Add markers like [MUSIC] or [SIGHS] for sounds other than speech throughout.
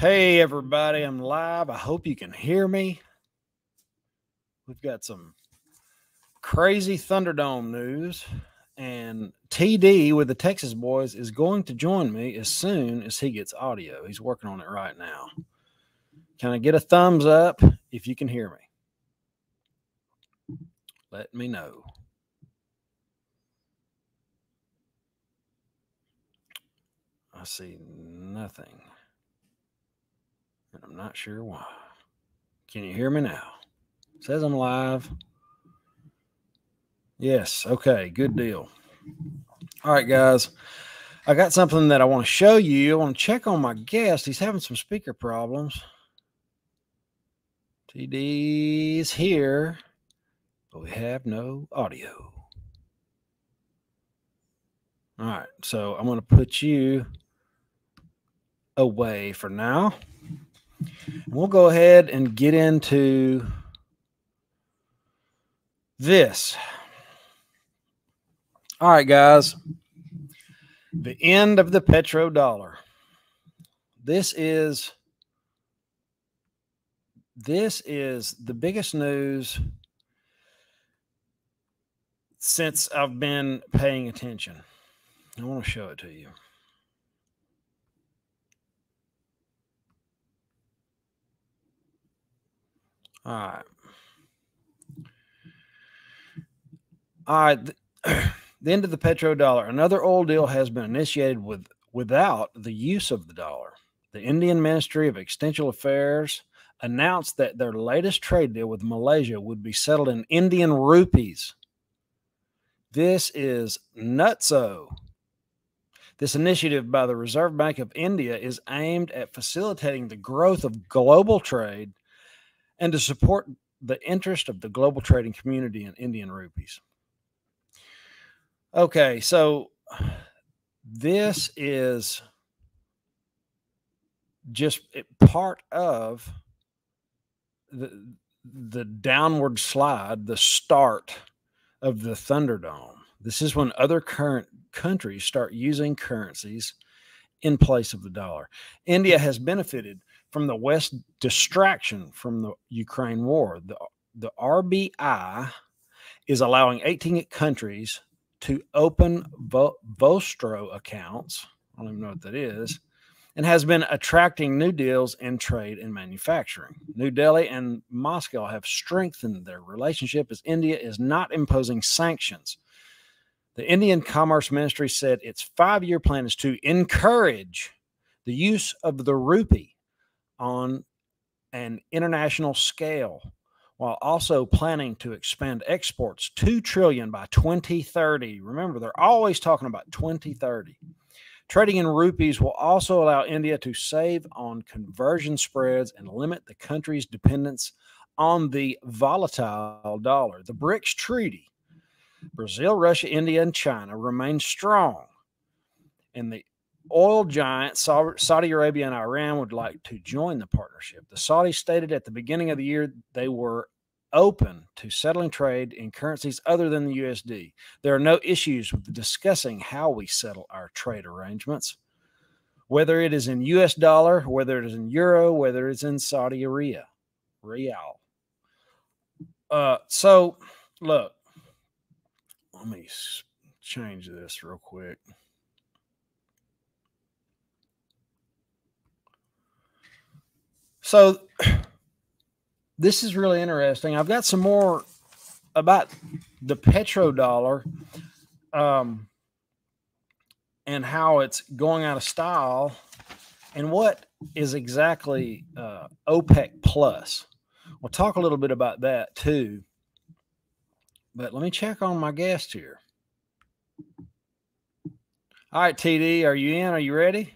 Hey, everybody, I'm live. I hope you can hear me. We've got some crazy Thunderdome news, and TD with the Texas boys is going to join me as soon as he gets audio. He's working on it right now. Can I get a thumbs up if you can hear me? Let me know. I see nothing. And I'm not sure why. Can you hear me now? It says I'm live. Yes. Okay. Good deal. All right, guys. I got something that I want to show you. I want to check on my guest. He's having some speaker problems. TD is here, but we have no audio. All right. So I'm going to put you away for now. We'll go ahead and get into this. All right, guys. The end of the petrodollar. This is this is the biggest news since I've been paying attention. I want to show it to you. All right. All right. [CLEARS THROAT] The end of the petrodollar. Another oil deal has been initiated with without the use of the dollar. The Indian Ministry of External Affairs announced that their latest trade deal with Malaysia would be settled in Indian rupees. This is nutso. This initiative by the Reserve Bank of India is aimed at facilitating the growth of global trade and to support the interest of the global trading community in Indian rupees. Okay, so this is just part of the the downward slide, the start of the Thunderdome. This is when other current countries start using currencies in place of the dollar. India has benefited from the West distraction from the Ukraine war. The, the RBI is allowing 18 countries to open Vo- Vostro accounts. I don't even know what that is. And has been attracting new deals in trade and manufacturing. New Delhi and Moscow have strengthened their relationship as India is not imposing sanctions. The Indian Commerce Ministry said its five year plan is to encourage the use of the rupee on an international scale while also planning to expand exports 2 trillion by 2030 remember they're always talking about 2030 trading in rupees will also allow india to save on conversion spreads and limit the country's dependence on the volatile dollar. The brics treaty brazil russia india and china remain strong and the oil giants Saudi Arabia and Iran would like to join the partnership. The Saudis stated at the beginning of the year they were open to settling trade in currencies other than the USD. There are no issues with discussing how we settle our trade arrangements, whether it is in US dollar, whether it is in euro, whether it's in Saudi Arabia, real. Uh, so look, let me change this real quick. So [SIGHS] this is really interesting. I've got some more about the petrodollar um, and how it's going out of style and what is exactly uh, OPEC plus. We'll talk a little bit about that too. But let me check on my guest here. All right, TD, are you in? Are you ready?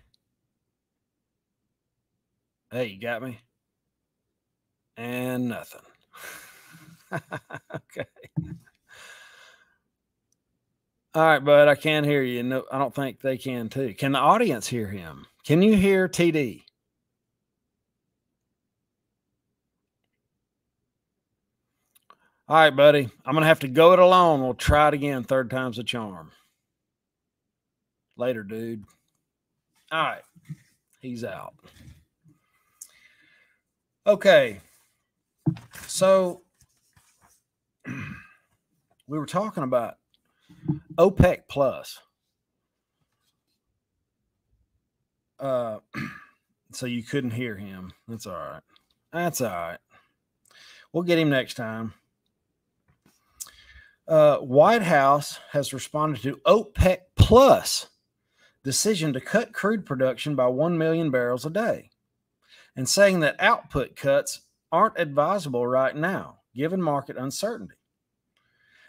Hey, you got me? And nothing. [LAUGHS] okay. All right, bud. I can't hear you. No, I don't think they can too. Can the audience hear him? Can you hear TD? All right, buddy. I'm gonna have to go it alone. We'll try it again. Third time's a charm. Later, dude. All right. He's out. Okay. So [CLEARS THROAT] we were talking about OPEC plus. Uh, [CLEARS THROAT] so you couldn't hear him. That's all right. That's all right. We'll get him next time. Uh, White House has responded to OPEC plus decision to cut crude production by 1 million barrels a day and saying that output cuts aren't advisable right now, given market uncertainty.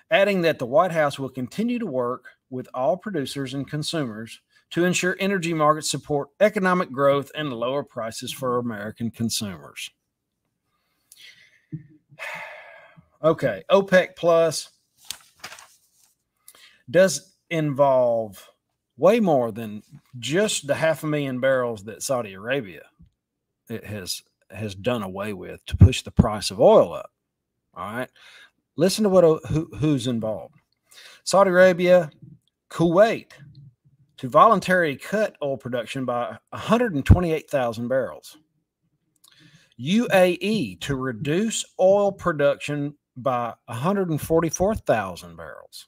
Adding that the White House will continue to work with all producers and consumers to ensure energy markets support economic growth and lower prices for American consumers. [SIGHS] Okay, OPEC Plus does involve way more than just the half a million barrels that Saudi Arabia it has has done away with to push the price of oil up. All right, listen to what uh, who, who's involved: Saudi Arabia, Kuwait, to voluntarily cut oil production by 128,000 barrels. UAE to reduce oil production by 144,000 barrels.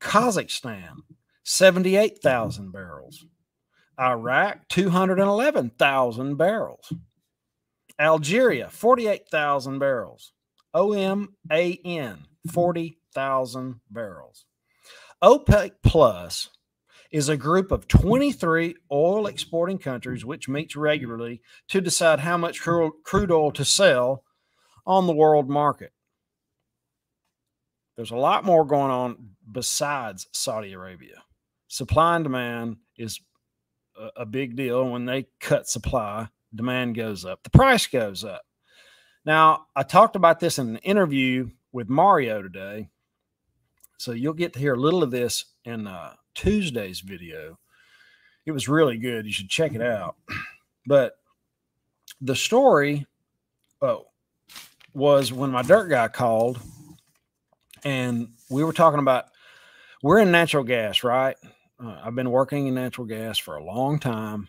Kazakhstan, 78,000 barrels. Iraq, 211,000 barrels. Algeria, 48,000 barrels. OMAN, 40,000 barrels. OPEC Plus is a group of 23 oil exporting countries which meets regularly to decide how much crude oil to sell on the world market. There's a lot more going on besides Saudi Arabia. Supply and demand is a, a big deal. When they cut supply, demand goes up, the price goes up. Now, I talked about this in an interview with Mario today. So you'll get to hear a little of this in uh, Tuesday's video. It was really good. You should check it out. [CLEARS THROAT] But the story oh, was when my dirt guy called and we were talking about we're in natural gas, right? Uh, I've been working in natural gas for a long time,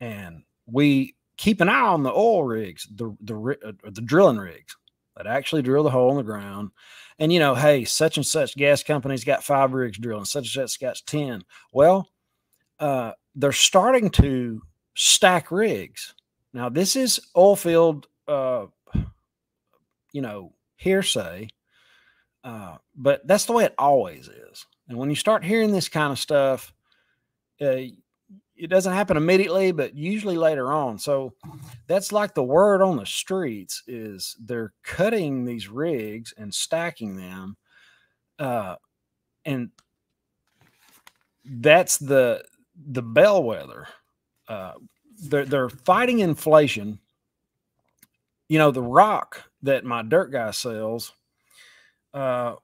and we keep an eye on the oil rigs, the the uh, the drilling rigs that actually drill the hole in the ground. And you know, hey, such and such gas company's got five rigs drilling, such and such got ten. Well, uh, they're starting to stack rigs. Now, this is oil field, uh, you know, hearsay, uh, but that's the way it always is. And when you start hearing this kind of stuff, uh, it doesn't happen immediately, but usually later on. So that's like the word on the streets is they're cutting these rigs and stacking them. Uh, and that's the the bellwether. Uh, they're they're fighting inflation. You know, the rock that my dirt guy sells, uh,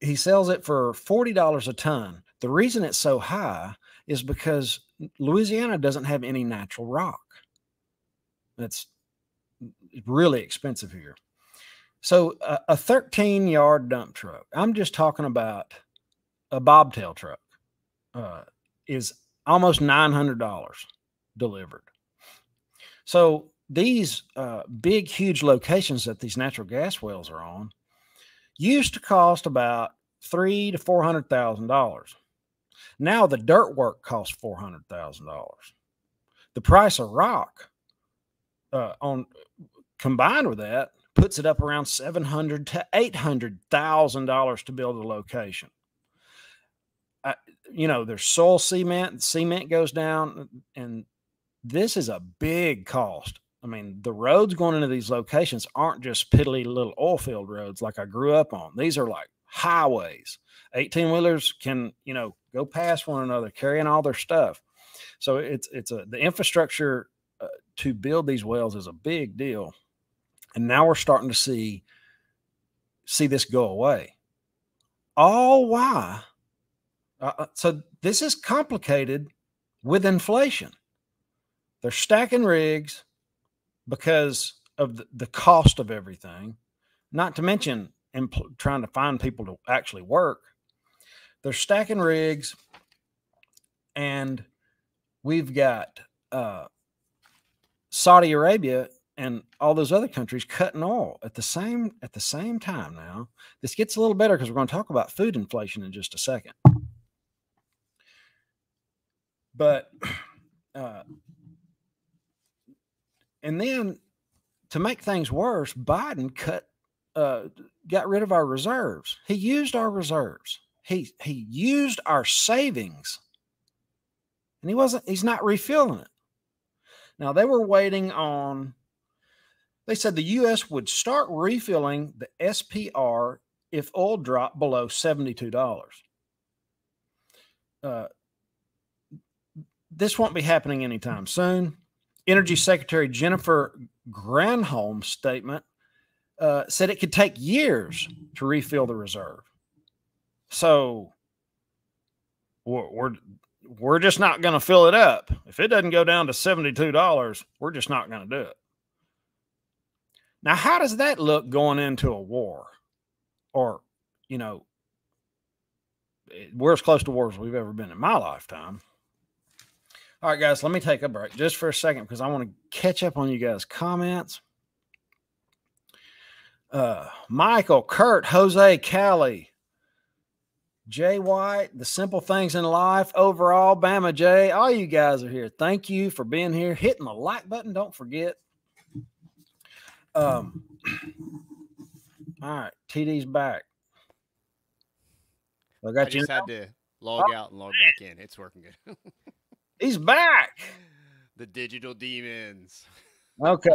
he sells it for forty dollars a ton. The reason it's so high is because Louisiana doesn't have any natural rock. That's really expensive here. So a 13 yard dump truck, I'm just talking about a bobtail truck, uh, is almost $900 delivered. So these uh, big, huge locations that these natural gas wells are on used to cost about three to four hundred thousand dollars. Now the dirt work costs four hundred thousand dollars. The price of rock uh, on combined with that puts it up around seven hundred to eight hundred thousand dollars to build a location. Uh, you know, there's soil cement, cement goes down, and this is a big cost. I mean, the roads going into these locations aren't just piddly little oil field roads like I grew up on. These are like highways. 18 wheelers can, you know, go past one another carrying all their stuff. So it's it's a the infrastructure uh, to build these wells is a big deal. And now we're starting to see see this go away. All why? Uh, uh so this is complicated with inflation. They're stacking rigs because of the, the cost of everything, not to mention trying to find people to actually work. They're stacking rigs, and we've got uh, Saudi Arabia and all those other countries cutting oil at the same at the same time now this gets a little better because we're going to talk about food inflation in just a second but [CLEARS THROAT] uh, and then to make things worse biden cut uh, got rid of our reserves he used our reserves he he used our savings and he wasn't he's not refilling it now they were waiting on they said the U.S. would start refilling the SPR if oil dropped below $72. Uh, this won't be happening anytime soon. Energy Secretary Jennifer Granholm's statement uh, said it could take years to refill the reserve. So we're, we're, we're just not going to fill it up. If it doesn't go down to $72, we're just not going to do it. Now, how does that look going into a war? Or, you know, we're as close to war as we've ever been in my lifetime. All right, guys, let me take a break just for a second because I want to catch up on you guys' comments. Uh, Michael, Kurt, Jose, Callie, Jay White, the simple things in life overall, Bama Jay, all you guys are here. Thank you for being here. Hitting the like button, don't forget. Um, [CLEARS THROAT] all right, TD's back. I got I you. Just now? had to log oh, out and log back in. It's working good. [LAUGHS] He's back. The digital demons. Okay,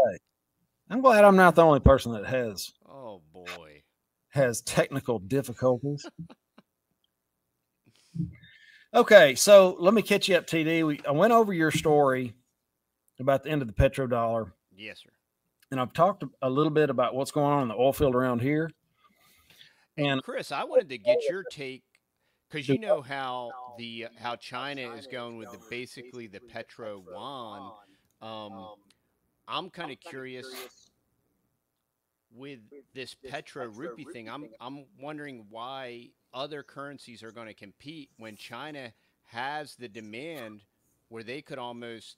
I'm glad I'm not the only person that has. Oh boy, has technical difficulties. okay, so let me catch you up, TD. We I went over your story about the end of the petrodollar. Yes, sir and I've talked a little bit about what's going on in the oil field around here. And Chris, I wanted to get your take because you know how the how China is going with the basically the petro yuan. Um, I'm kind of curious with this petro rupee thing. I'm I'm wondering why other currencies are going to compete when China has the demand where they could almost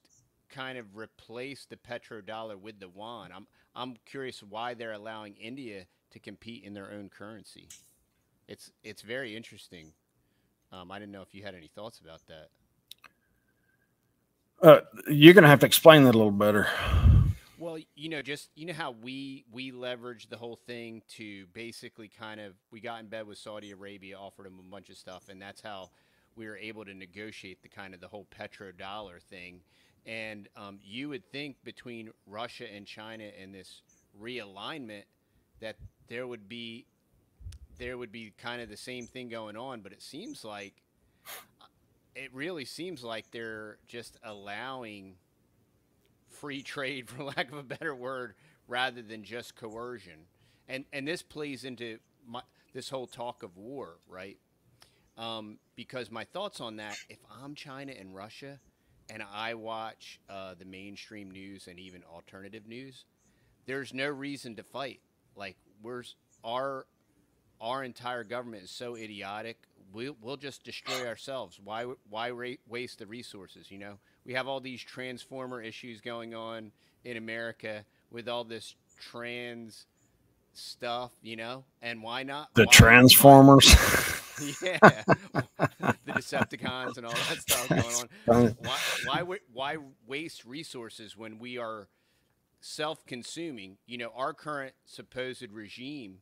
kind of replace the petrodollar with the yuan. I'm I'm curious why they're allowing India to compete in their own currency. It's it's very interesting. Um, I didn't know if you had any thoughts about that. Uh, you're going to have to explain that a little better. Well, you know, just you know how we we leveraged the whole thing to basically kind of we got in bed with Saudi Arabia, offered them a bunch of stuff, and that's how we were able to negotiate the kind of the whole petrodollar thing. And um, you would think between Russia and China and this realignment that there would be there would be kind of the same thing going on, but it seems like it really seems like they're just allowing free trade, [LAUGHS] for lack of a better word, rather than just coercion. And and this plays into my, this whole talk of war, right? Um, because my thoughts on that, if I'm China and Russia, and I watch uh, the mainstream news and even alternative news, there's no reason to fight. Like we're our our entire government is so idiotic. We'll, we'll just destroy ourselves. Why why waste the resources? You know, we have all these transformer issues going on in America with all this trans stuff. You know, and why not? The why, Transformers. [LAUGHS] yeah, the Decepticons and all that stuff going on. [LAUGHS] Why, why, why waste resources when we are self-consuming? You know, our current supposed regime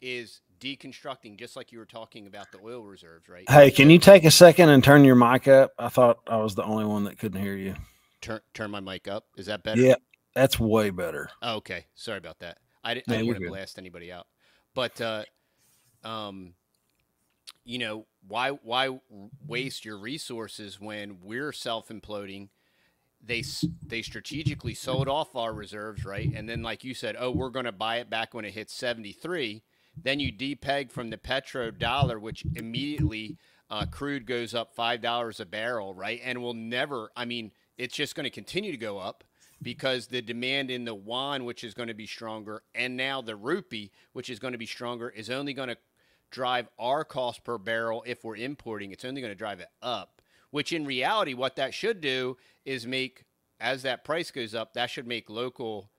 is deconstructing, just like you were talking about the oil reserves, right? Hey, can you take a second and turn your mic up? I thought I was the only one that couldn't hear you. Turn turn my mic up. Is that better? Yeah, that's way better. Oh, okay, sorry about that. I, didn't, I didn't want to blast anybody out, but uh, um, you know, why why waste your resources when we're self imploding? They they strategically sold off our reserves, right? And then, like you said, oh, we're going to buy it back when it hits seventy three. Then you depeg from the petro dollar, which immediately uh, crude goes up five dollars a barrel, right? And will never. I mean, it's just going to continue to go up because the demand in the yuan, which is going to be stronger, and now the rupee, which is going to be stronger, is only going to drive our cost per barrel if we're importing. It's only going to drive it up, which in reality, what that should do is make, as that price goes up, that should make local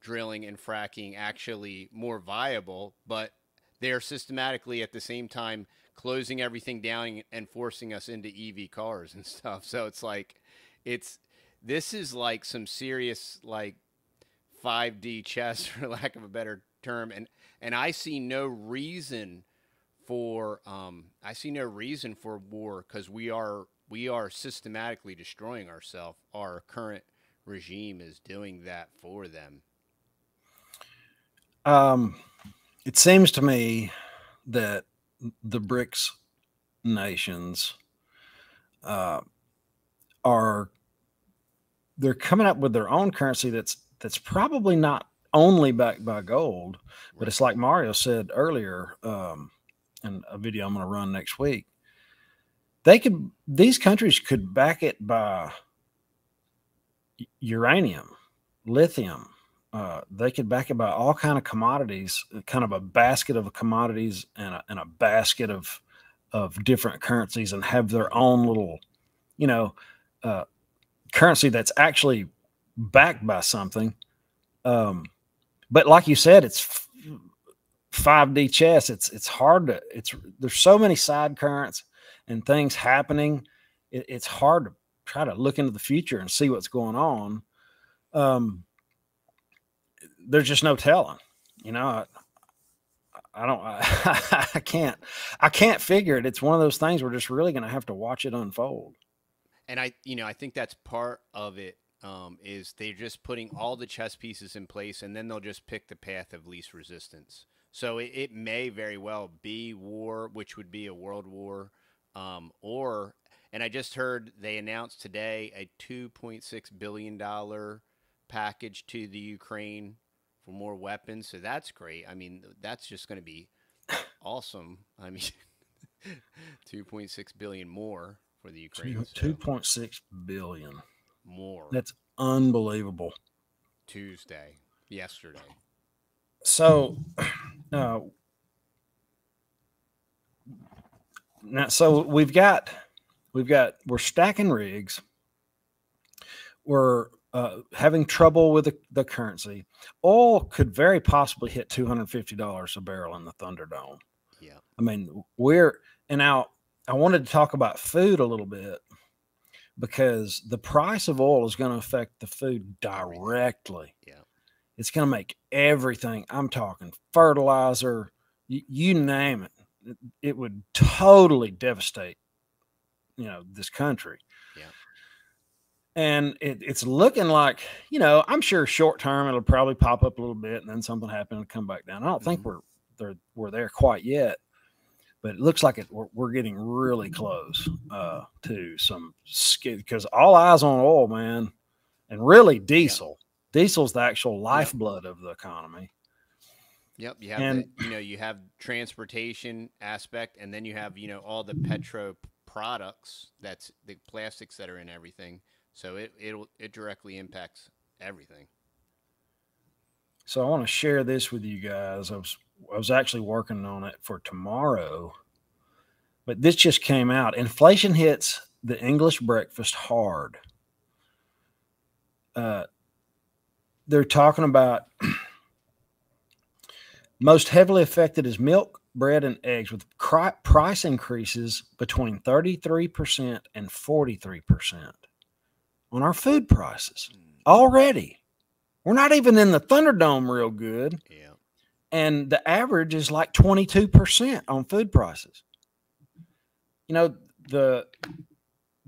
drilling and fracking actually more viable, but they're systematically at the same time closing everything down and forcing us into EV cars and [LAUGHS] stuff. So it's like, it's this is like some serious like 5D chess, [LAUGHS] for lack of a better term, and and I see no reason for um, I see no reason for war because we are we are systematically destroying ourselves. Our current regime is doing that for them. Um, it seems to me that the BRICS nations uh, are they're coming up with their own currency that's that's probably not only backed by gold, but it's like Mario said earlier um, in a video I'm going to run next week. They could these countries could back it by uranium, lithium. Uh, they could back it by all kind of commodities, kind of a basket of commodities and a, and a basket of of different currencies, and have their own little, you know, uh, currency that's actually backed by something. Um, but like you said, it's 5D chess. It's it's hard to it's there's so many side currents and things happening. It, it's hard to try to look into the future and see what's going on. Um, there's just no telling, you know. I, I don't, I, [LAUGHS] I can't, I can't figure it. It's one of those things we're just really going to have to watch it unfold. And I, you know, I think that's part of it. Um, is they're just putting all the chess pieces in place, and then they'll just pick the path of least resistance. So it, it may very well be war, which would be a world war, um, or and I just heard they announced today a 2.6 billion dollar package to the Ukraine for more weapons. So that's great. I mean, that's just going to be awesome. I mean, [LAUGHS] 2.6 billion more for the Ukraine. Two point so. six billion more. That's unbelievable. Tuesday, yesterday. So, [CLEARS THROAT] uh, now, so we've got, we've got, we're stacking rigs. We're uh, having trouble with the, the currency. Oil could very possibly hit two hundred fifty dollars a barrel in the Thunderdome. Yeah, I mean we're and now I wanted to talk about food a little bit because the price of oil is going to affect the food directly. Yeah. It's going to make everything. I'm talking fertilizer, you, you name it. it. It would totally devastate, you know, this country. Yeah. And it, it's looking like, you know, I'm sure short term it'll probably pop up a little bit and then something happen and come back down. I don't mm-hmm. think we're there, we're there quite yet but it looks like it, we're, we're getting really close uh, to some because all eyes on oil, man, and really diesel. Yeah. Diesel's the actual lifeblood of the economy. Yep, you have and, the, you know you have transportation aspect, and then you have you know all the petro products that's the plastics that are in everything. So it it it directly impacts everything. So I want to share this with you guys. I was I was actually working on it for tomorrow, but this just came out. Inflation hits the English breakfast hard. Uh, they're talking about [CLEARS THROAT] most heavily affected is milk, bread, and eggs, with price increases between 33% and 43% on our food prices already. We're not even in the Thunderdome real good. Yeah and the average is like 22% on food prices. You know, the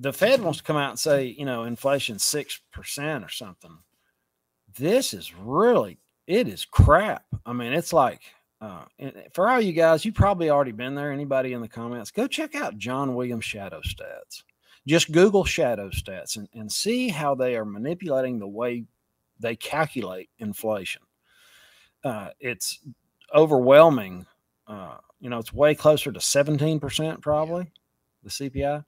the Fed wants to come out and say, you know, inflation 6% or something. This is really it is crap. I mean, it's like uh, for all you guys, you probably already been there. Anybody in the comments, go check out John Williams Shadow Stats. Just Google Shadow Stats and, and see how they are manipulating the way they calculate inflation uh, it's overwhelming. Uh, you know, it's way closer to 17% probably, the CPI.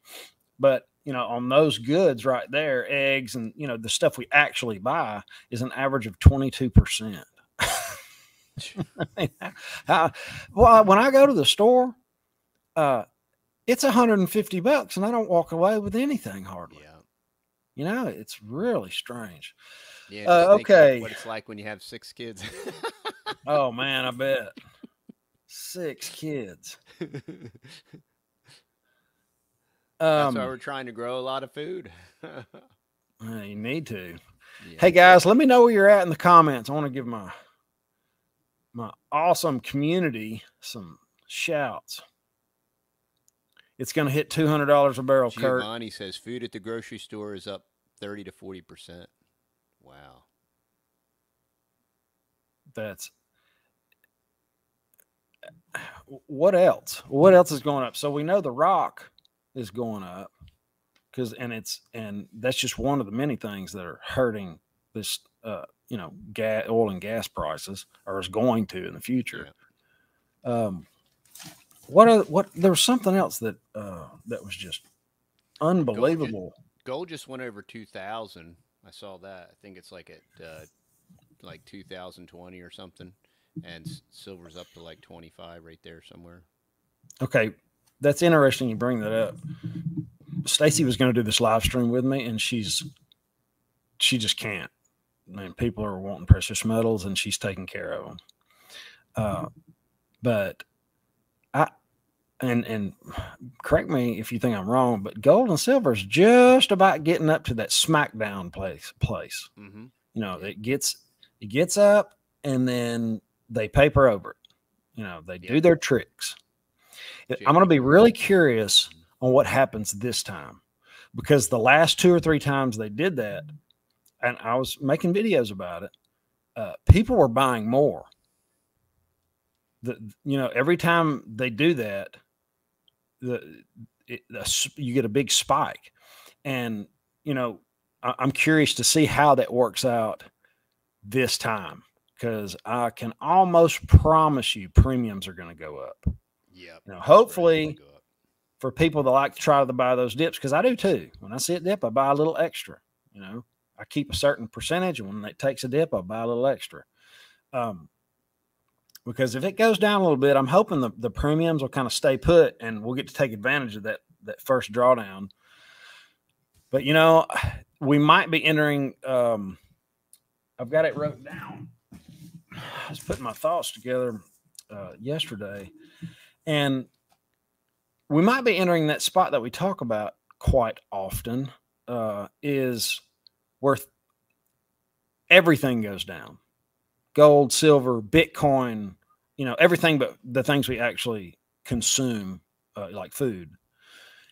But, you know, on those goods right there, eggs and, you know, the stuff we actually buy is an average of 22%. [LAUGHS] how, well, when I go to the store, uh, it's 150 bucks and I don't walk away with anything hardly. Yeah. You know, it's really strange. Yeah. Uh, just think like okay. what it's like when you have six kids. Oh man, I [LAUGHS] bet. Six kids. That's Um, why we're trying to grow a lot of food. [LAUGHS] you need to. Yeah. Hey guys, let me know where you're at in the comments. I want to give my my awesome community some shouts. It's going to hit two hundred dollars a barrel, Kurt. Giovanni says food at the grocery store is up 30 to 40%. Wow. That's what else? What else is going up? So we know the rock is going up because, and it's and that's just one of the many things that are hurting this, uh, you know, gas, oil and gas prices, or is going to in the future. Um, what are what? There was something else that uh, that was just unbelievable. Gold just went over 2000. I saw that. I think it's like at uh, like 2020 or something. And silver's up to like 25 right there somewhere. Okay, that's interesting. You bring that up. Stacy was going to do this live stream with me, and she's she just can't. I mean, people are wanting precious metals, and she's taking care of them. Uh, but and and correct me if you think I'm wrong, but gold and silver is just about getting up to that smackdown place. Place, Mm-hmm. you know, it gets it gets up, and then they paper over it. You know, they do their tricks. I'm going to be really curious on what happens this time because the last two or three times they did that, and I was making videos about it, uh, people were buying more. The you know every time they do that, the, it, the you get a big spike, and you know I, I'm curious to see how that works out this time because I can almost promise you premiums are going to go up Yep. Now, hopefully- ready to go up. for people that like to try to buy those dips because I do too. When I see a dip, I buy a little extra. You know, I keep a certain percentage, and when it takes a dip, I buy a little extra. Um, because if it goes down a little bit, I'm hoping the, the premiums will kind of stay put, and we'll get to take advantage of that that first drawdown. But you know, we might be entering. Um, I've got it wrote down. I was putting my thoughts together uh, yesterday, and we might be entering that spot that we talk about quite often uh, is where th- everything goes down gold silver bitcoin you know everything but the things we actually consume uh, like food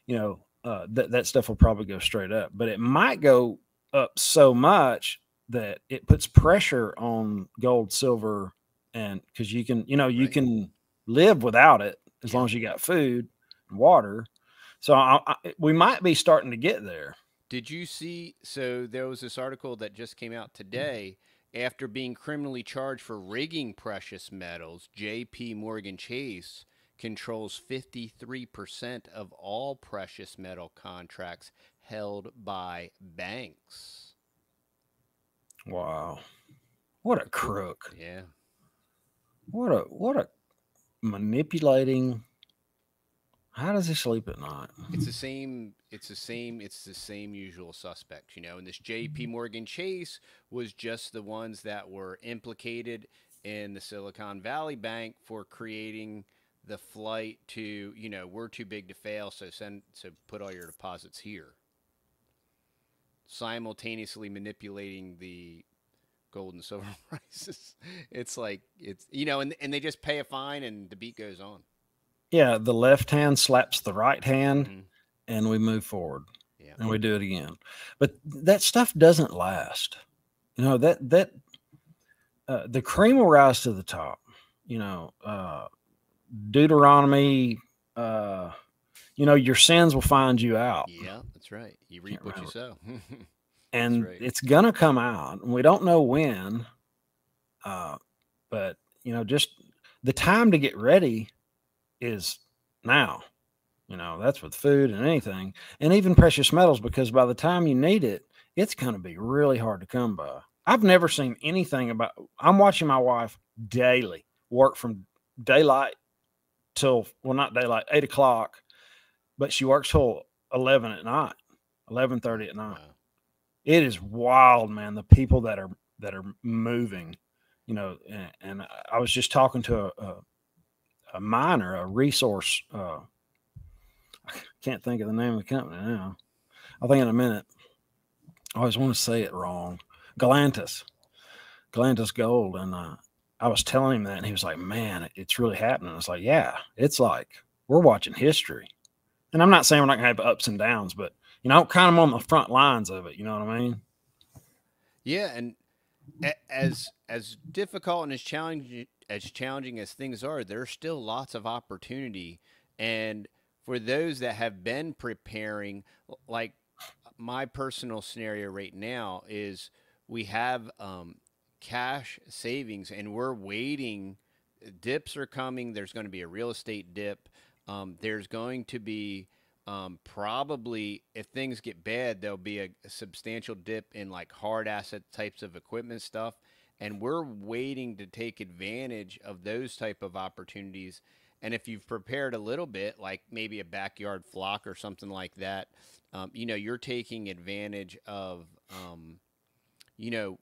you know uh, that, that stuff will probably go straight up but it might go up so much that it puts pressure on gold silver and because you can you know you Right. can live without it as long as you got food and water so I, I, we might be starting to get there Did you see? So there was this article that just came out today. After being criminally charged for rigging precious metals, J.P. Morgan Chase controls 53% of all precious metal contracts held by banks. wow what a crook Yeah. what a what a manipulating how does he sleep at night It's the same. It's the same. It's the same usual suspects, you know. And this J.P. Morgan Chase was just the ones that were implicated in the Silicon Valley Bank for creating the flight to, you know, we're too big to fail, so send, so put all your deposits here. Simultaneously manipulating the gold and silver [LAUGHS] prices. It's like it's you know, and and they just pay a fine, and the beat goes on. yeah the left hand slaps the right hand Mhm. And we move forward Yeah. and we do it again but that stuff doesn't last you know that that uh, the cream will rise to the top you know uh deuteronomy uh you know your sins will find you out Yeah, that's right. You reap what you sow. [LAUGHS] and right. it's gonna come out and we don't know when uh but you know just the time to get ready is now you know that's with food and anything and even precious metals because by the time you need it it's going to be really hard to come by i've never seen anything about i'm watching my wife daily work from daylight till well not daylight eight o'clock but she works till 11 at night 11.30 at night Wow. it is wild, man. The people that are that are moving, you know, and, and I was just talking to a, a, a miner, a resource. Uh, I can't think of the name of the company now. I'll think in a minute. I always want to say it wrong. Galantas, Galantas Gold, and uh, I was telling him that, and he was like, "Man, it's really happening." I was like, "Yeah, it's like we're watching history." And I'm not saying we're not gonna have ups and downs, but you know, kind of on the front lines of it. You know what I mean? Yeah, and as as difficult and as challenging as challenging as things are, there's still lots of opportunity. And for those that have been preparing, like my personal scenario right now is we have um, cash savings and we're waiting. Dips are coming. There's going to be a real estate dip. Um, there's going to be um, probably if things get bad, there'll be a, a, substantial dip in like hard asset types of equipment stuff, and we're waiting to take advantage of those type of opportunities. And if you've prepared a little bit, like maybe a backyard flock or something like that, um, you know, you're taking advantage of, um, you know,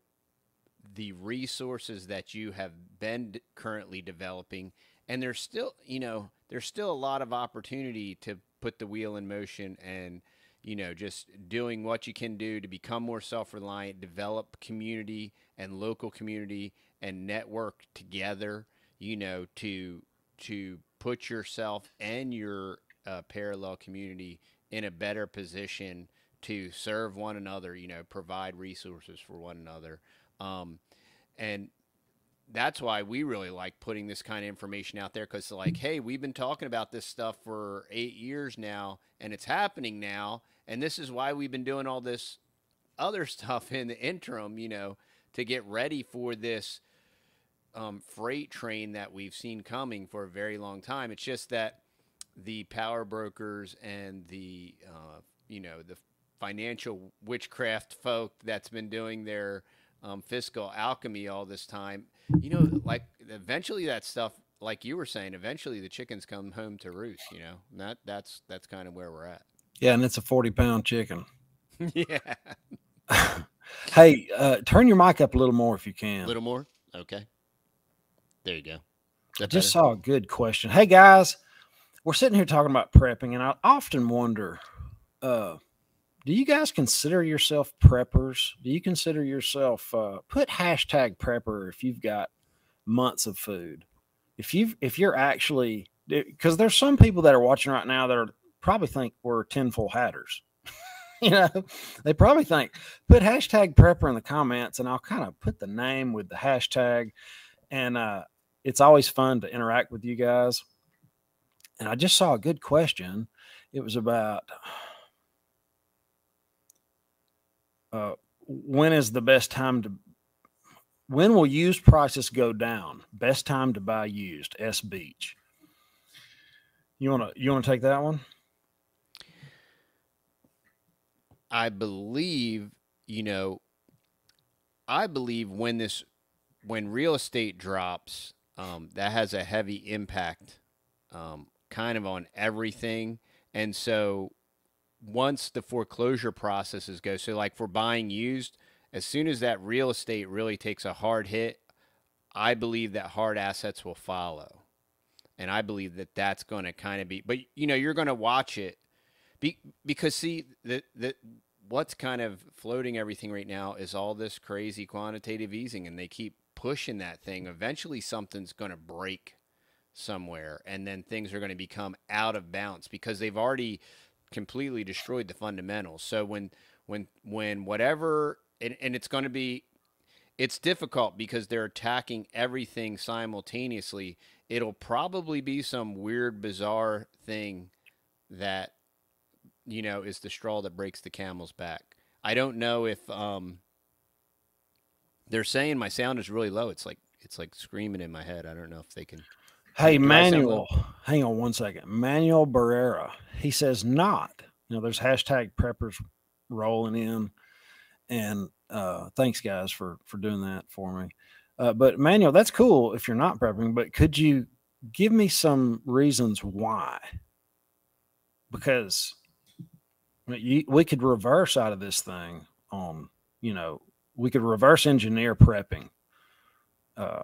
the resources that you have been currently developing, and there's still, you know, there's still a lot of opportunity to put the wheel in motion and you know just doing what you can do to become more self-reliant develop community and local community and network together you know to to put yourself and your uh, parallel community in a better position to serve one another you know provide resources for one another. Um, and that's why we really like putting this kind of information out there because like hey we've been talking about this stuff for eight years now and it's happening now and this is why we've been doing all this other [LAUGHS] stuff in the interim you know to get ready for this um, freight train that we've seen coming for a very long time it's just that the power brokers and the uh, you know the financial witchcraft folk that's been doing their um, fiscal alchemy all this time you know, like eventually that stuff, like you were saying, eventually the chickens come home to roost. You know, and that that's that's kind of where we're at. Yeah, and it's a forty pound chicken. [LAUGHS] [LAUGHS] yeah. hey, uh, turn your mic up a little more if you can. A little more. Okay. There you go. I just saw a good question. Hey guys, we're sitting here talking about prepping, and I often wonder, uh, do you guys consider yourself preppers? Do you consider yourself uh, put hashtag prepper if you've got months of food? If you if you're actually because there's some people that are watching right now that are probably think we're tinfoil hatters. [LAUGHS] you know, they probably think put hashtag prepper in the comments, and I'll kind of put the name with the hashtag, and uh, it's always fun to interact with you guys. And I just saw a good question. It was about uh, when is the best time to when will used prices go down best time to buy used s beach you want to you want to take that one i believe you know i believe when this when real estate drops um, that has a heavy impact um, kind of on everything and so once the foreclosure processes go, so like for buying used, as soon as that real estate really takes a hard hit, I believe that hard assets will follow. And I believe that that's going to kind of be, but you know, you're going to watch it be, because see the, the, what's kind of floating everything right now is all this crazy quantitative easing and they keep pushing that thing. Eventually something's going to break somewhere and then things are going to become out of bounds because they've already completely destroyed the fundamentals. So when when when whatever and, and it's going to be it's difficult because they're attacking everything simultaneously. It'll probably be some weird bizarre thing that you know is the straw that breaks the camel's back. I don't know if um they're saying my sound is really low. It's like it's like screaming in my head. I don't know if they can Hey, Manuel, hang on one second. Manuel Barrera, he says not. You know, there's hashtag preppers rolling in, and uh, thanks guys for for doing that for me. Uh, but Manuel, that's cool if you're not prepping. But could you give me some reasons why? Because we could reverse out of this thing on you know, we could reverse engineer prepping. Uh,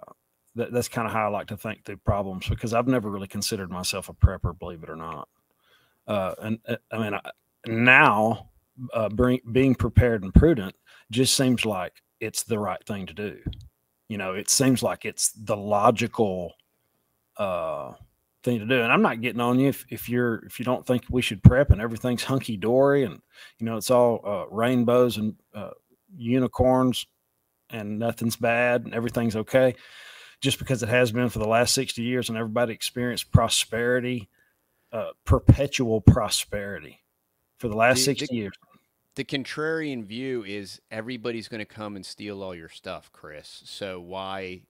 that, that's kind of how I like to think through problems because I've never really considered myself a prepper, believe it or not. Uh, and uh, I mean, I, now uh, bring, being prepared and prudent just seems like it's the right thing to do. You know, it seems like it's the logical uh, thing to do. And I'm not getting on you if, if you're if you don't think we should prep and everything's hunky dory and you know it's all uh, rainbows and uh, unicorns and nothing's bad and everything's okay just because it has been for the last 60 years and everybody experienced prosperity uh, perpetual prosperity for the last the, 60 the, years. the contrarian view is everybody's going to come and steal all your stuff chris. So why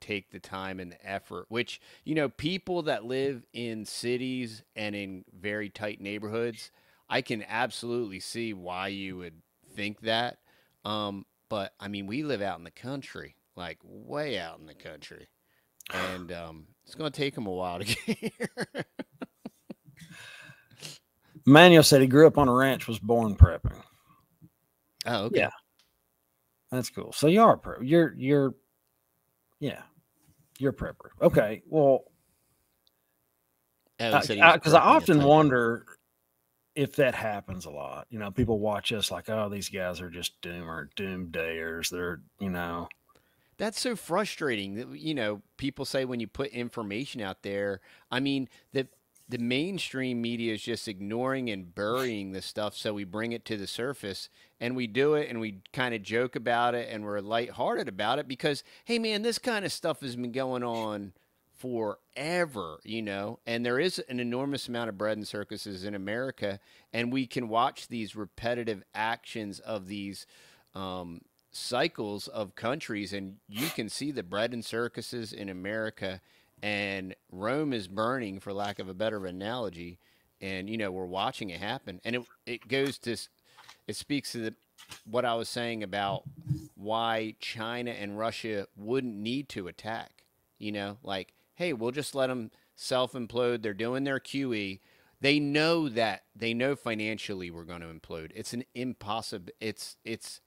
take the time and the effort? Which you know people that live in cities and in very tight neighborhoods i can absolutely see why you would think that um, but I mean, we live out in the country, like way out in the country, and [SIGHS] um, it's going to take them a while to [LAUGHS] get here. Manuel said he grew up on a ranch, was born prepping. Oh, okay. Yeah, that's cool. So you are pro. You're you're, yeah, you're prepper. Okay, well, because oh, I, I, I often wonder if that happens a lot, you know, people watch us like, oh, these guys are just doomer, doomdayers. They're, you know. That's so frustrating. You know, people say when you put information out there, I mean, the the mainstream media is just ignoring and burying this stuff so we bring it to the surface and we do it and we kind of joke about it and we're lighthearted about it because hey man this kind of stuff has been going on forever, you know, and there is an enormous amount of bread and circuses in America, and we can watch these repetitive actions of these um, cycles of countries, and you can see the bread and circuses in America, and Rome is burning, for lack of a better analogy, and you know we're watching it happen, and it it goes to, it speaks to the what I was saying about why China and Russia wouldn't need to attack. You know, like hey, we'll just let them self implode. They're doing their QE. They know that they know financially we're going to implode. It's an impossible. It's it's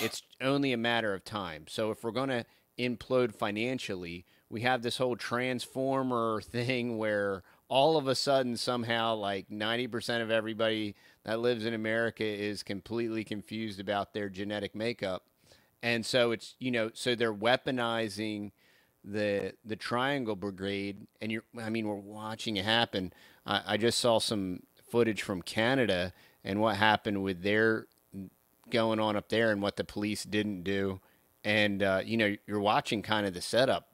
it's only a matter of time. So if we're going to implode financially, we have this whole transformer [LAUGHS] thing where all of a sudden somehow like 90% of everybody that lives in America is completely confused about their genetic makeup. And so it's, you know, so they're weaponizing the the Triangle Brigade, and you're I mean we're watching it happen. I, I just saw some footage from Canada and what happened with their going on up there and what the police didn't do, and uh, you know you're watching kind of the setup,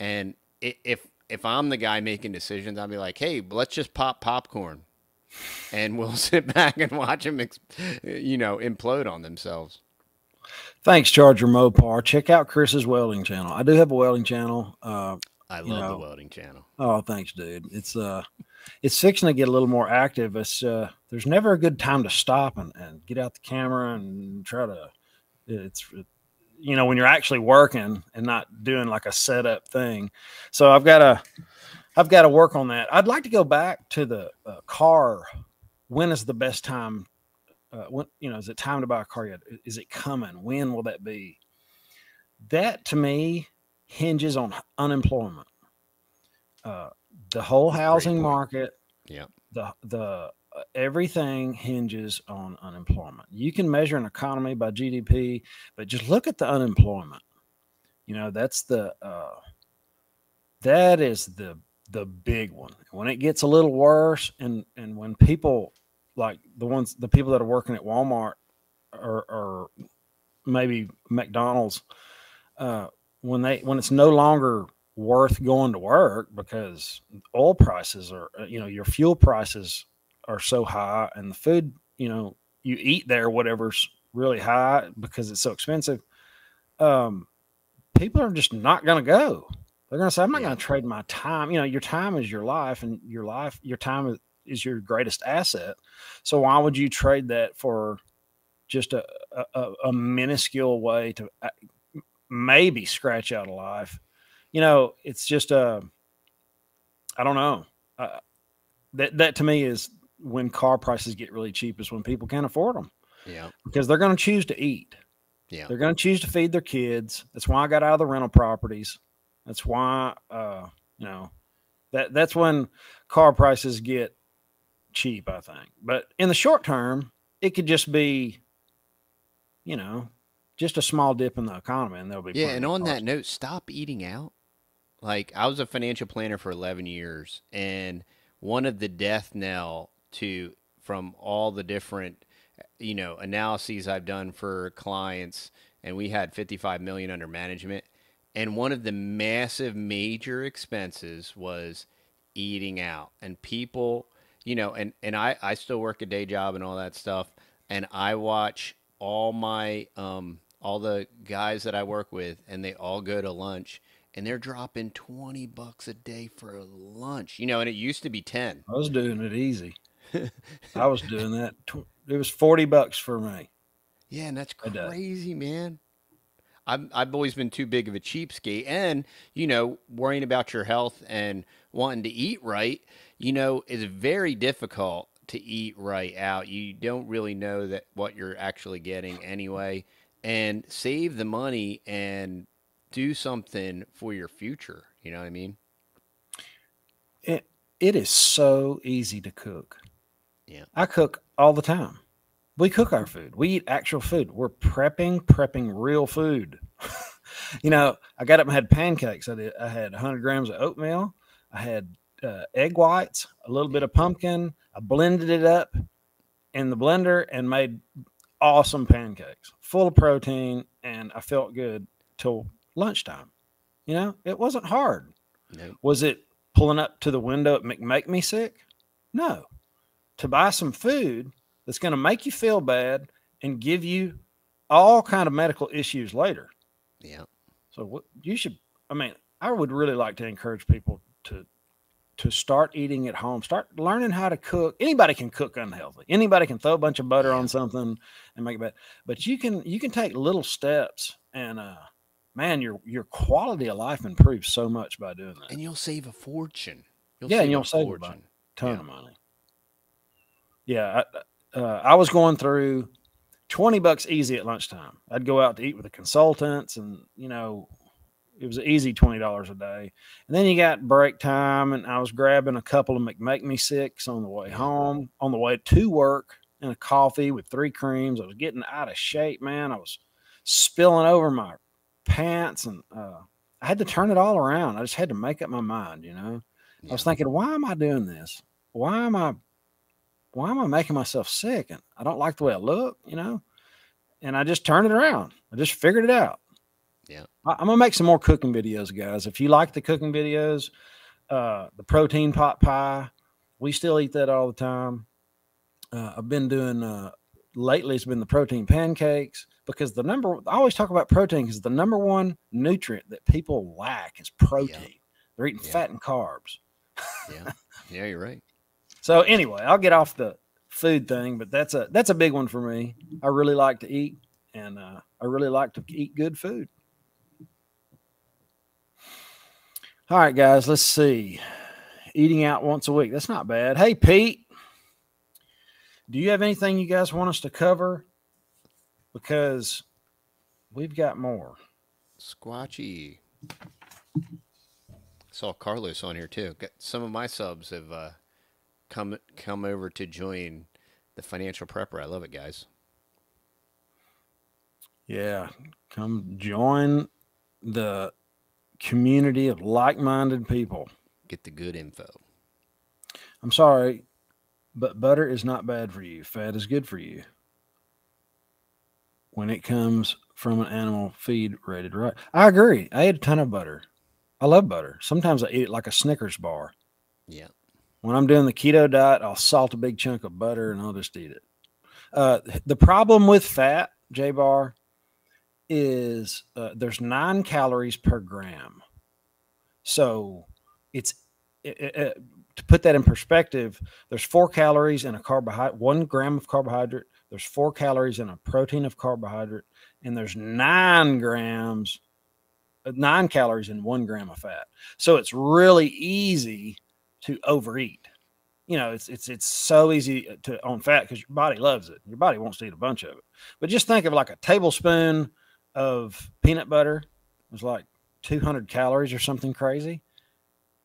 and if if I'm the guy making decisions, I'll be like, hey, let's just pop popcorn, and we'll [LAUGHS] sit back and watch them, you know, implode on themselves. Thanks, Charger Mopar. Check out Chris's welding channel. I do have a welding channel. Uh, I love know. the welding channel. Oh, thanks, dude. It's uh, it's fixing to get a little more active. It's uh, there's never a good time to stop and, and get out the camera and try to. It's you know when you're actually working and not doing like a setup thing. So I've got to, I've got to work on that. I'd like to go back to the uh, car. When is the best time uh, when you know is it time to buy a car yet? Is it coming? When will that be? That to me hinges on unemployment. Uh, the whole housing market yeah. the the uh, everything hinges on unemployment. You can measure an economy by gdp but just look at the unemployment. You know that's the uh, that is the the big one. When it gets a little worse and and when people like the ones the people that are working at Walmart or, or maybe McDonald's uh, when they when it's no longer worth going to work because oil prices are uh, you know your fuel prices are so high and the food you know you eat there whatever's really high because it's so expensive um people are just not going to go they're going to say i'm not yeah. going to trade my time you know your time is your life and your life your time is is your greatest asset. So why would you trade that for just a, a, a minuscule way to uh, maybe scratch out a life? You know, it's just a, uh, don't know. Uh, that that to me is when car prices get really cheap is when people can't afford them. Yeah, because they're going to choose to eat. Yeah. They're going to choose to feed their kids. That's why I got out of the rental properties. That's why, uh, you know, that that's when car prices get cheap, I think. But in the short term, it could just be, you know, just a small dip in the economy, and there'll be Yeah, and on that note, stop eating out. Like I was a financial planner for 11 years and one of the death knell to from all the different you know analyses I've done for clients and we had 55 million under management and one of the massive major expenses was eating out and people you know and and I I still work a day job and all that stuff and I watch all my um all the guys that I work with and they all go to lunch and they're dropping 20 bucks a day for lunch. You know, and it used to be 10. I was doing it easy. [LAUGHS] I was doing that. It was forty bucks for me. Yeah, and that's crazy, man. I'm, I've always been too big of a cheapskate. And, you know, worrying about your health and wanting to eat right, you know, it's very difficult to eat right out. You don't really know that what you're actually getting anyway. And save the money and do something for your future. You know what I mean? It it is so easy to cook. Yeah. I cook all the time. We cook our food. We eat actual food. We're prepping, prepping real food. [LAUGHS] you know, I got up and had pancakes. I did. I had 100 grams of oatmeal. I had uh, egg whites, a little bit of pumpkin. I blended it up in the blender and made awesome pancakes, full of protein, and I felt good till lunchtime. You know, it wasn't hard. No. Was it pulling up to the window at make me sick? No. To buy some food that's going to make you feel bad and give you all kind of medical issues later. Yeah. So what you should I mean, I would really like to encourage people to to start eating at home. Start learning how to cook. Anybody can cook unhealthy. Anybody can throw a bunch of butter on something and make it bad. But you can you can take little steps and uh man, your your quality of life improves so much by doing that. And you'll save a fortune. You'll Yeah, and you'll a save a fortune. ton Yeah. of money. Yeah, I, uh, I was going through twenty bucks easy at lunchtime. I'd go out to eat with the consultants, and you know, it was easy twenty dollars a day. And then you got break time, and I was grabbing a couple of McMake Me Six on the way home, on the way to work, and a coffee with three creams. I was getting out of shape, man. I was spilling over my pants, and uh, I had to turn it all around. I just had to make up my mind, you know. I was thinking, why am I doing this? Why am I why am I making myself sick? And I don't like the way I look, you know? And I just turned it around. I just figured it out. Yeah. I, am gonna make some more cooking videos, guys. If you like the cooking videos, uh the protein pot pie, we still eat that all the time. Uh, I've been doing uh lately it's been the protein pancakes because the number I always talk about protein because the number one nutrient that people lack is protein. They're eating Yeah. fat and carbs. Yeah. [LAUGHS] Yeah, you're right. So anyway, I'll get off the food thing, but that's a that's a big one for me. I really like to eat, and uh, I really like to eat good food. All right, guys, let's see. Eating out once a week. That's not bad. Hey, Pete, do you have anything you guys want us to cover? Because we've got more. Squatchy. Saw Carlos on here too. Got some of my subs have uh, come come over to join the financial prepper. I love it, guys. Yeah, come join the community of like-minded people. Get the good info. I'm sorry, but butter is not bad for you. Fat is good for you. When it comes from an animal feed rated right. I agree. I eat a ton of butter. I love butter. Sometimes I eat it like a Snickers bar. Yeah. When I'm doing the keto diet, I'll salt a big chunk of butter and I'll just eat it. Uh, the problem with fat, J Bar, is uh, there's nine calories per gram. So it's it, it- to put that in perspective, there's four calories in a carbohydrate, one gram of carbohydrate. There's four calories in a protein of carbohydrate, and there's nine grams, uh, nine calories in one gram of fat. So it's really easy to overeat. you know, it's it's it's so easy to on fat because your body loves it. Your body wants to eat a bunch of it. But just think of like a tablespoon of peanut butter. It was like 200 calories or something crazy,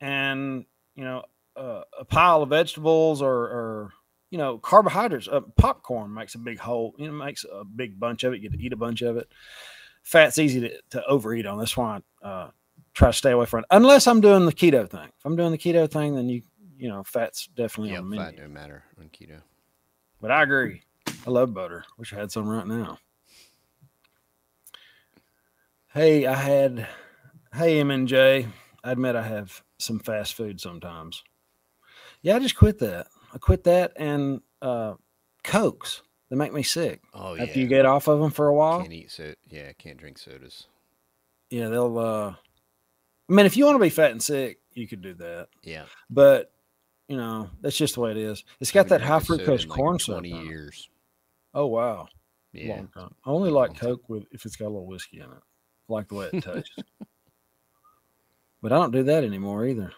and you know, uh, a pile of vegetables or, or you know, carbohydrates. Uh, popcorn makes a big hole. You know, makes a big bunch of it. You get to eat a bunch of it. Fat's easy to, to overeat on. That's why I uh, try to stay away from it. Unless I'm doing the keto thing. If I'm doing the keto thing, then you you know, fat's definitely Yeah, on the fat don't matter on keto. But I agree. I love butter. Wish I had some right now. Hey, I had. Hey, M and J. I admit I have some fast food sometimes. Yeah, I just quit that. I quit that and uh, cokes. They make me sick. Oh yeah. After you get off of them for a while, can't eat so yeah, can't drink sodas. yeah, they'll. uh I mean, if you want to be fat and sick, you could do that. Yeah. But you know, that's just the way it is. It's got that high drank a soda fructose like, corn syrup. Twenty on it. years. Oh wow. Yeah. Long time. I only like Coke with if it's got a little whiskey in it. I like the way it tastes. but I don't do that anymore either.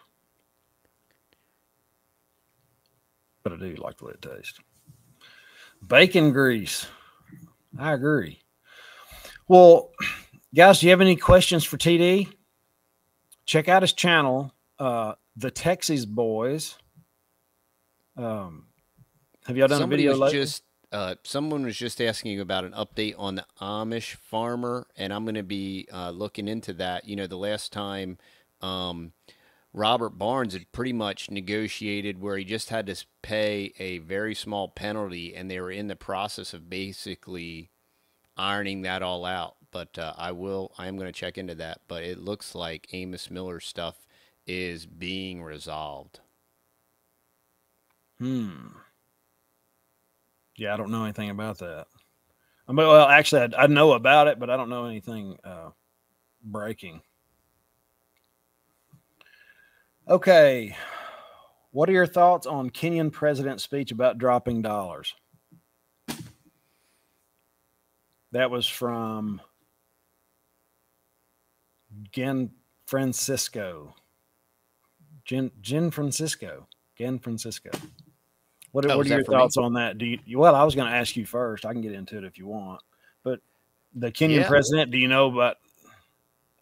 But I do like the way it tastes. Bacon grease. I agree. Well, guys, do you have any questions for TD? Check out his channel, uh, the Texas Boys. Um, have y'all done Somebody a video just uh, someone was just asking about an update on the Amish farmer, and I'm going to be uh, looking into that. You know, the last time um, Robert Barnes had pretty much negotiated where he just had to pay a very small penalty, and they were in the process of basically ironing that all out. But uh, I will, I am going to check into that. But it looks like Amos Miller's stuff is being resolved. Hmm. Yeah, I don't know anything about that. I mean, well, actually, I, I know about it, but I don't know anything uh, breaking. Okay. What are your thoughts on Kenyan president's speech about dropping dollars? That was from Gen Francisco. Gen Gen Francisco. Gen Francisco. What, Oh, what are your for me? thoughts on that? Do you well, I was going to ask you first. I can get into it if you want. But the Kenyan Yeah. president, do you know about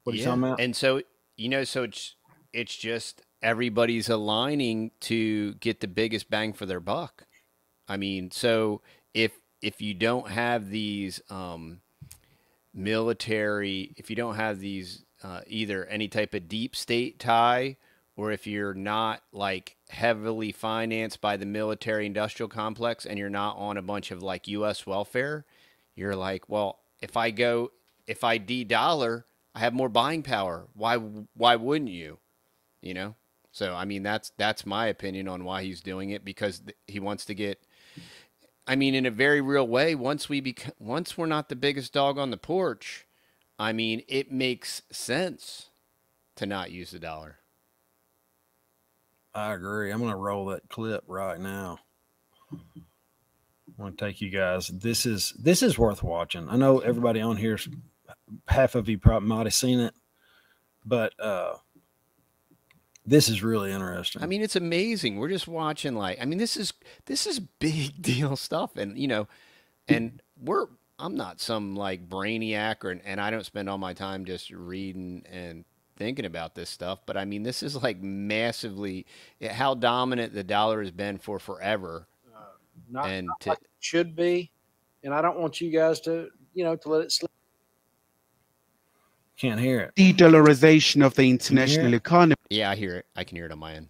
what he's talking about? And so you know, so it's it's just everybody's aligning to get the biggest bang for their buck. I mean, so if if you don't have these um, military, if you don't have these uh, either any type of deep state tie, or if you're not like heavily financed by the military industrial complex and you're not on a bunch of like U.S. welfare, you're like, well, if I go, if I de dollar, I have more buying power. Why? Why wouldn't you? You know. So I mean, that's that's my opinion on why he's doing it because he wants to get. I mean, in a very real way, once we bec- once we're not the biggest dog on the porch, I mean, it makes sense to not use the dollar. I agree. I'm going to roll that clip right now. I want to take you guys. This is this is worth watching. I know everybody on here, half of you probably might have seen it, but uh, this is really interesting. I mean, it's amazing. We're just watching like I mean, this is this is big [LAUGHS] deal stuff and you know, and we're I'm not some like brainiac or and I don't spend all my time just reading and thinking about this stuff, but I mean, this is like massively eh, how dominant the dollar has been for forever uh, not, and not to, like it should be, and I don't want you guys to, you know, to let it slip. Can't hear it. de-dollarization of the international economy yeah, I hear it. I can hear it on my end.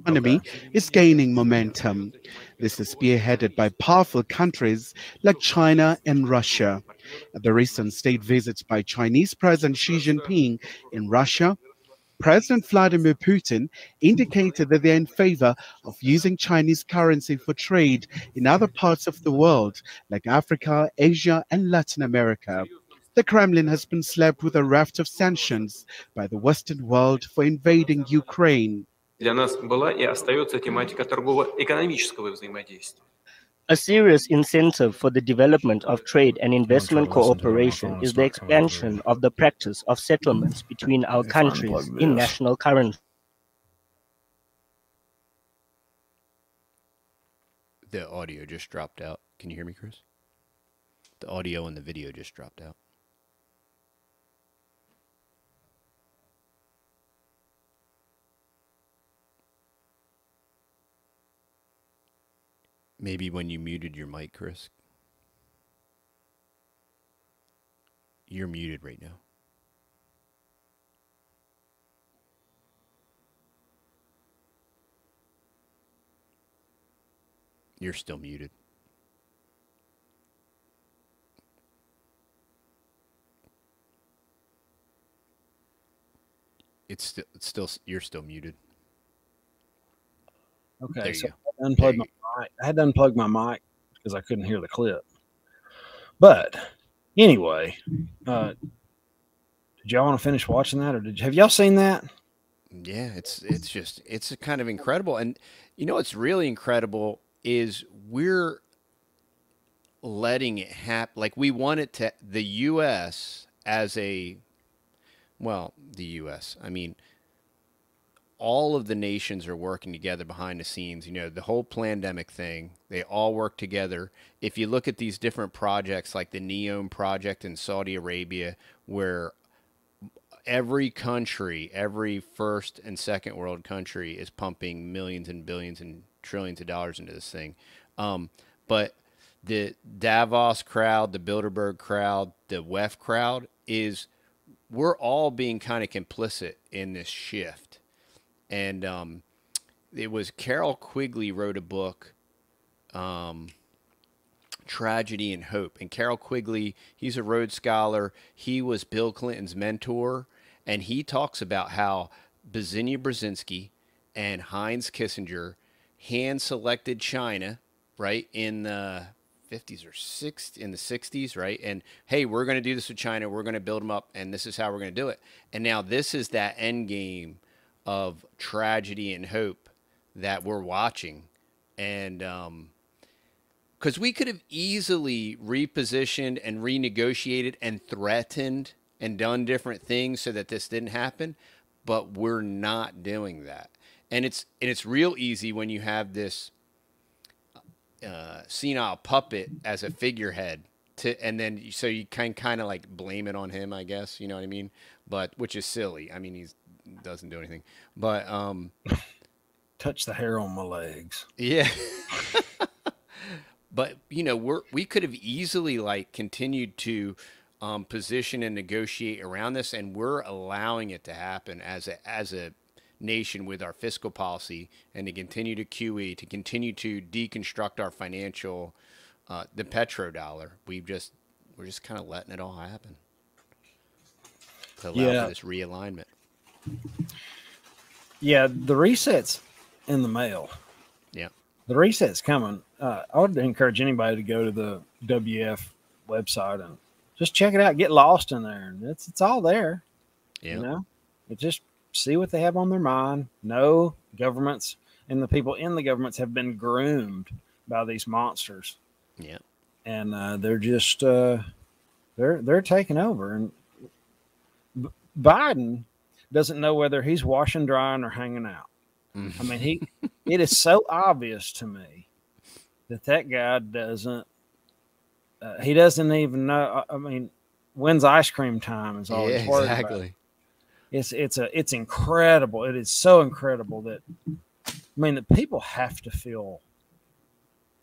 Economy is gaining momentum. This is spearheaded by powerful countries like China and Russia. At the recent state visits by Chinese President Xi Jinping in Russia, President Vladimir Putin indicated that they are in favor of using Chinese currency for trade in other parts of the world, like Africa, Asia, and Latin America. The Kremlin has been slapped with a raft of sanctions by the Western world for invading Ukraine Для нас была и остается тематика торгово-экономического взаимодействия. A serious incentive for the development of trade and investment try to listen to it on my cooperation phone, is it's the not coming through. expansion of the practice of settlements between our If I unplug countries in this. national currency. The audio just dropped out. Can you hear me, Chris? The audio and the video just dropped out. Maybe when you muted your mic, Chris. You're muted right now. You're still muted. It's still, it's still, you're still muted. Okay, There so you I unplugged my mic. I had to unplug my mic because I couldn't hear the clip. But anyway, uh, did y'all want to finish watching that, or did have y'all seen that? Yeah, it's it's just it's kind of incredible, and you know what's really incredible is we're letting it happen. Like we want it to the U.S. as a well, the U.S. I mean, all of the nations are working together behind the scenes. You know, the whole pandemic thing, they all work together. If you look at these different projects like the NEOM project in Saudi Arabia, where every country, every first and second world country is pumping millions and billions and trillions of dollars into this thing. Um, but the Davos crowd, the Bilderberg crowd, the WEF crowd is we're all being kind of complicit in this shift. And um, it was Carroll Quigley wrote a book, um, Tragedy and Hope. And Carroll Quigley, he's a Rhodes Scholar. He was Bill Clinton's mentor. And he talks about how Bazinia Brzezinski and Heinz Kissinger hand selected China, right, in the 50s or 60s, in the 60s, right? And hey, we're going to do this with China. We're going to build them up, and this is how we're going to do it. And now this is that end game of tragedy and hope that we're watching. And, um, because we could have easily repositioned and renegotiated and threatened and done different things so that this didn't happen, but we're not doing that. And it's and it's real easy when you have this uh, senile puppet as a figurehead to, and then so you can kind of like blame it on him, I guess. You know what I mean? But which is silly. I mean, he's doesn't do anything. But um, [LAUGHS] Touch the hair on my legs. yeah. [LAUGHS] but you know, we're we could have easily like continued to um, position and negotiate around this, and we're allowing it to happen as a as a nation with our fiscal policy, and to continue to QE, to continue to deconstruct our financial, uh, the petrodollar. We've just we're just kind of letting it all happen to allow Yeah. for this realignment. Yeah, the reset's in the mail. Yeah. The reset's coming. Uh, I would encourage anybody to go to the WF website and just check it out. Get lost in there, and it's it's all there. Yeah. You know, but just see what they have on their mind. No governments and the people in the governments have been groomed by these monsters, Yeah. and uh, they're just uh, they're they're taking over. And B- Biden doesn't know whether he's washing, drying, or hanging out. I mean, he it is so [LAUGHS] obvious to me that that guy doesn't. Uh, he doesn't even know. I I mean, when's ice cream time is all yeah, worried about. exactly. It's it's a it's incredible. It is so incredible that I mean the people have to feel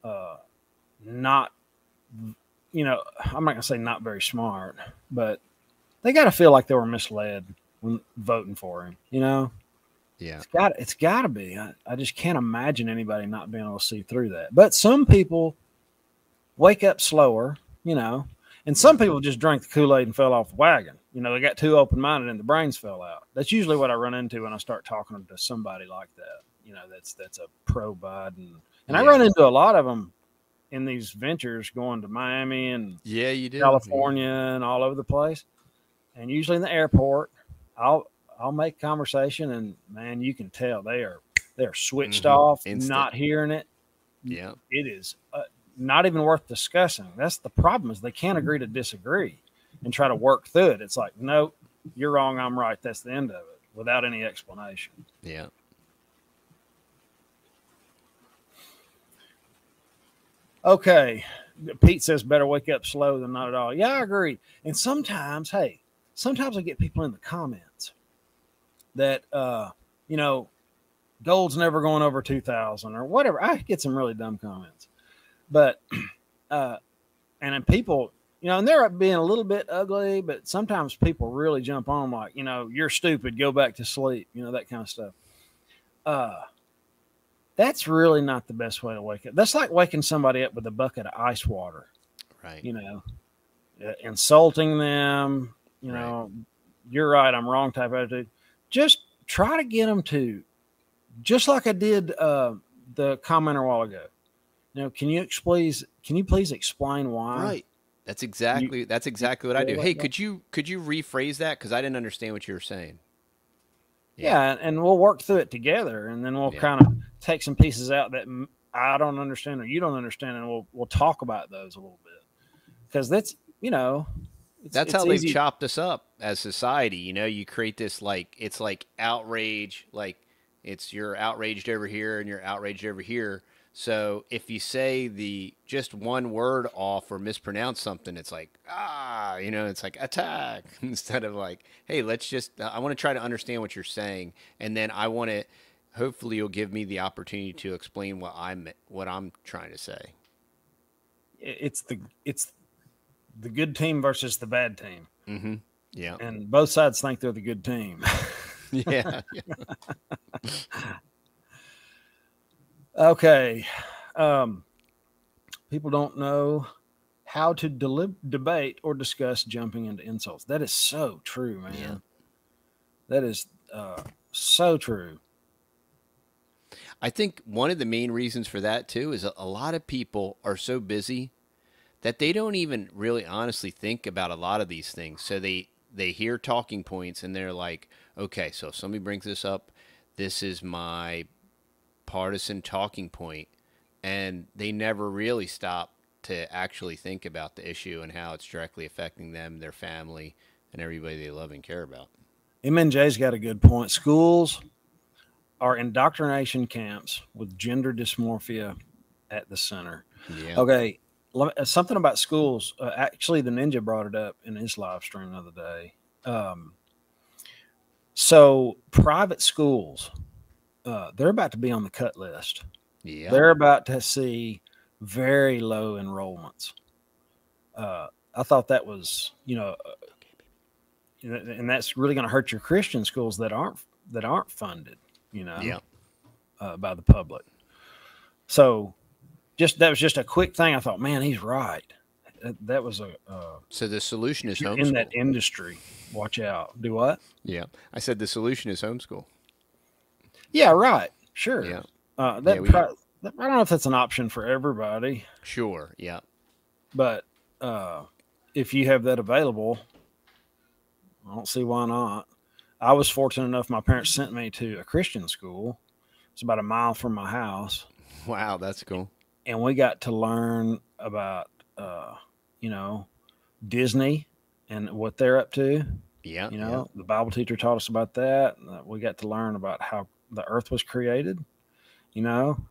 uh not you know, I'm not gonna say not very smart, but they gotta feel like they were misled when voting for him, you know? Yeah. It's got it's gotta be. I, I just can't imagine anybody not being able to see through that. But some people wake up slower, you know, and some mm-hmm. people just drank the Kool-Aid and fell off the wagon. You know, they got too open-minded and the brains fell out. That's usually what I run into when I start talking to somebody like that. You know, that's that's a pro Biden. And I run into a lot of them in these ventures going to Miami and Yeah, you did. California and all over the place. And usually in the airport, I'll I'll make conversation and man, you can tell they are they're switched Mhm. off, Instant. not hearing it. Yeah. It is uh, not even worth discussing. That's the problem is they can't agree to disagree and try to work through it. It's like, no, you're wrong, I'm right. That's the end of it without any explanation. Yeah. Okay. Pete says better wake up slow than not at all. Yeah, I agree. And sometimes, hey, sometimes I get people in the comments that uh, you know, gold's never going over 2000 or whatever. I get some really dumb comments. But [CLEARS THROAT] uh and then people, you know, and they're being a little bit ugly, but sometimes people really jump on like, you know, you're stupid, go back to sleep, you know, that kind of stuff. Uh that's really not the best way to wake up. That's like waking somebody up with a bucket of ice water, Right. you know, uh, insulting them, you Right. know, you're right, I'm wrong type attitude. Just try to get them to, just like I did uh, the commenter a while ago. You know, can you please, can you please explain why? Right. That's exactly that's exactly what I do. like Hey, that? could you could you rephrase that? Because I didn't understand what you were saying. Yeah. and- and we'll work through it together, and then we'll Yeah. kind of take some pieces out that I don't understand or you don't understand, and we'll we'll talk about those a little bit because that's you know it's, That's it's how they've chopped us up as society. You know, you create this like it's like outrage, like it's you're outraged over here and you're outraged over here. So if you say the just one word off or mispronounce something, it's like ah, you know, it's like attack [LAUGHS] instead of like, hey, let's just. I want to try to understand what you're saying, and then I want to. Hopefully, you'll give me the opportunity to explain what I'm what I'm trying to say. it's the it's the good team versus the bad team, Mm-hmm. Yeah. and both sides think they're the good team. [LAUGHS] Yeah. [LAUGHS] Okay. Um, people don't know how to delib- debate or discuss jumping into insults. That is so true, man. Yeah. That is uh, so true. I think one of the main reasons for that too is a lot of people are so busy that they don't even really honestly think about a lot of these things. So they they hear talking points and they're like, okay, so if somebody brings this up, this is my partisan talking point, and they never really stop to actually think about the issue and how it's directly affecting them, their family, and everybody they love and care about. MNJ's got a good point. Schools are indoctrination camps with gender dysmorphia at the center. Yeah. Okay, something about schools. Uh, actually, the ninja brought it up in his live stream the other day. Um, so, private schools, uh, they're about to be on the cut list. Yeah. They're about to see very low enrollments. Uh, I thought that was, you know, uh, you know, and that's really going to hurt your Christian schools that aren't that aren't funded, you know, Yeah. uh, by the public. So, just that was just a quick thing. I thought, man, he's right. That, that was a uh, So the solution is you're in that industry. Watch out. Do what? Yeah. I said the solution is homeschool. Yeah, right. Sure. Yeah. Uh, that, Yeah, pro- that- I don't know if that's an option for everybody. Sure. Yeah. but uh, if you have that available, I don't see why not. I was fortunate enough; my parents sent me to a Christian school. It's about a mile from my house, Wow, that's cool. And we got to learn about, uh, you know, Disney and what they're up to. Yeah. You know, the Bible teacher taught us about that. We got to learn about how the earth was created. You know,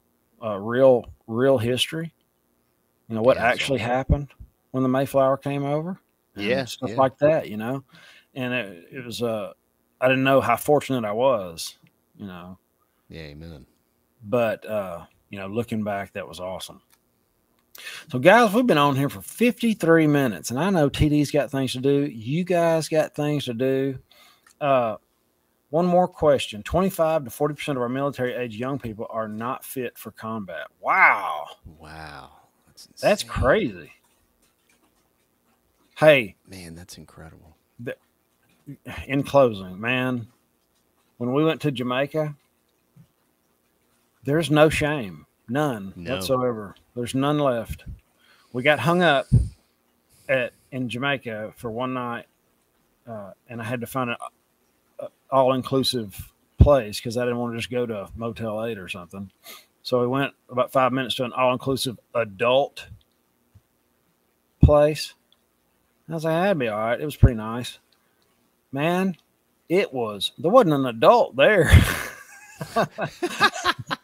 uh, real, real history. You know what Yeah, actually awesome. happened when the Mayflower came over. Yeah, stuff yeah. like that. You know, and it, it was. Uh, I didn't know how fortunate I was. You know, Yeah. Amen. but uh, you know, looking back, that was awesome. So, guys, we've been on here for 53 minutes, and I know TD's got things to do. You guys got things to do. Uh, one more question 25 to 40% of our military age young people are not fit for combat. Wow, Wow. That's, that's crazy. Hey, Man, that's incredible. in closing, man, when we went to Jamaica, there's no shame, none No. whatsoever. There's none left. We got hung up at in Jamaica for one night, uh, and I had to find an all inclusive place because I didn't want to just go to a Motel Eight or something. So we went about five minutes to an all inclusive adult place. I was like, that'd be all right. It was pretty nice man, it was there wasn't an adult there. [LAUGHS]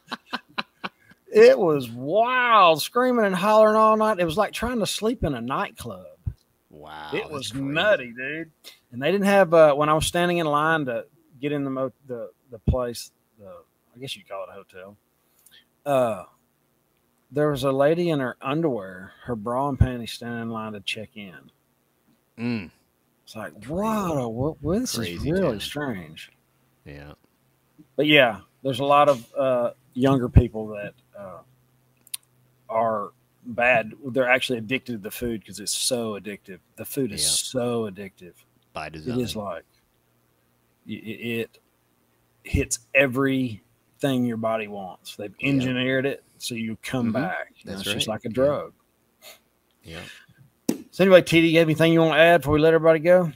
it was wild, screaming and hollering all night. It was like trying to sleep in a nightclub. Wow. it was crazy. nutty, dude. And they didn't have uh, when I was standing in line to get in the mo- the the place. The I guess you'd call it a hotel. Uh, there was a lady in her underwear, her bra and panties, standing in line to check in. Mm, It's like, wow, what, what, this is really strange. yeah. But yeah, there's a lot of uh, younger people that uh, are bad. They're actually addicted to the food because it's so addictive. The food is Yeah. so addictive. By design. It is like it, it hits everything your body wants. They've Yeah. engineered it so you come Mhm. back. That's it's just like a Yeah. drug. Yeah. So anyway, TD, you have anything you want to add before we let everybody go?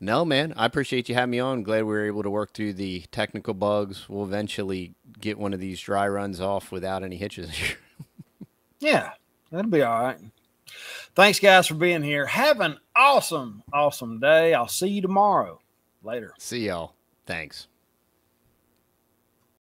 No, man. I appreciate you having me on. Glad we were able to work through the technical bugs. We'll eventually get one of these dry runs off without any hitches. [LAUGHS] Yeah, that'll be all right. Thanks, guys, for being here. Have an awesome, awesome day. I'll see you tomorrow. Later. See y'all. Thanks.